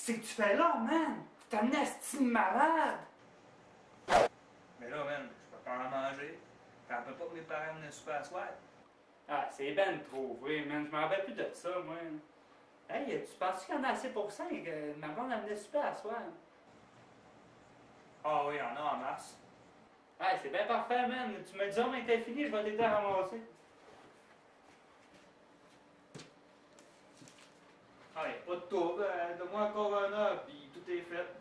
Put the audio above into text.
Qu'est-ce que tu fais là, man? T'es un esti malade! Mais là, man, je peux pas en manger. T'en peux pas que mes parents venir souper à soir. Ah, c'est ben trop vrai, man. Je m'en rappelle plus de ça, moi. Hey, tu penses qu'il y en a assez pour ça que ma blonde a venait super à soir? Ah oui, il y en a en masse. Ouais, c'est bien parfait, man. Tu me dis, oh, mais t'es fini, je vais t'aider à ramasser. pas de. moi encore un heure, puis tout est fait.